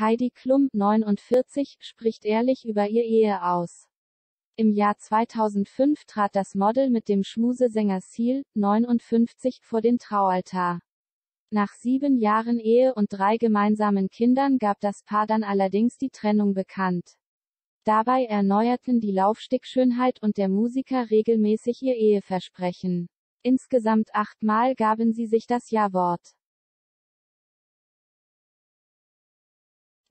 Heidi Klum, 49, spricht ehrlich über ihr Ehe aus. Im Jahr 2005 trat das Model mit dem Schmusesänger Seal, 59, vor den Traualtar. Nach sieben Jahren Ehe und drei gemeinsamen Kindern gab das Paar dann allerdings die Trennung bekannt. Dabei erneuerten die Laufstickschönheit und der Musiker regelmäßig ihr Eheversprechen. Insgesamt achtmal gaben sie sich das Ja-Wort.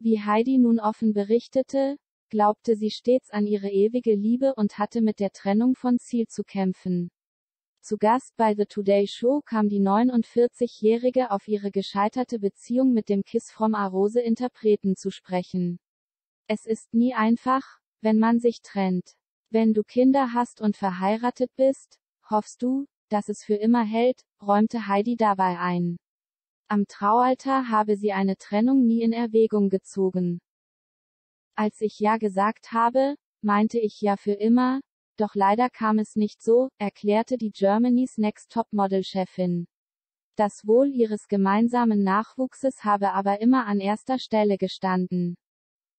Wie Heidi nun offen berichtete, glaubte sie stets an ihre ewige Liebe und hatte mit der Trennung von Ziel zu kämpfen. Zu Gast bei The Today Show kam die 49-Jährige auf ihre gescheiterte Beziehung mit dem Kiss from A Rose Interpreten zu sprechen. Es ist nie einfach, wenn man sich trennt. Wenn du Kinder hast und verheiratet bist, hoffst du, dass es für immer hält, räumte Heidi dabei ein. Am Traualtar habe sie eine Trennung nie in Erwägung gezogen. Als ich Ja gesagt habe, meinte ich ja für immer, doch leider kam es nicht so, erklärte die Germany's Next Top Model Chefin. Das Wohl ihres gemeinsamen Nachwuchses habe aber immer an erster Stelle gestanden.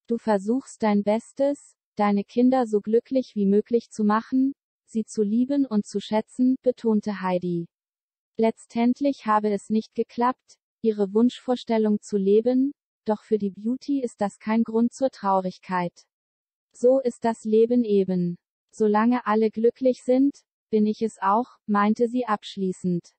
Du versuchst dein Bestes, deine Kinder so glücklich wie möglich zu machen, sie zu lieben und zu schätzen, betonte Heidi. Letztendlich habe es nicht geklappt, ihre Wunschvorstellung zu leben, doch für die Beauty ist das kein Grund zur Traurigkeit. So ist das Leben eben. Solange alle glücklich sind, bin ich es auch, meinte sie abschließend.